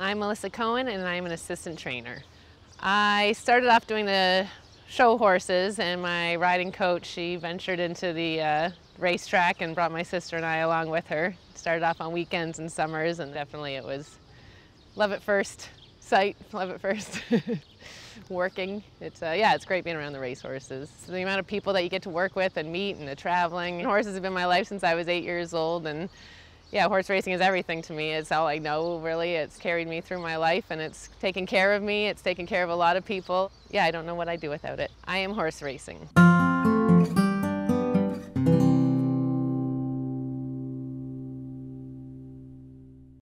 I'm Melissa Cohen and I'm an assistant trainer. I started off doing the show horses and my riding coach, she ventured into the uh, racetrack and brought my sister and I along with her. Started off on weekends and summers and definitely it was love at first sight, love at first working. It's uh, yeah, it's great being around the racehorses. So the amount of people that you get to work with and meet and the traveling. Horses have been my life since I was eight years old and yeah, horse racing is everything to me. It's all I know, really. It's carried me through my life and it's taken care of me. It's taken care of a lot of people. Yeah, I don't know what I'd do without it. I am horse racing.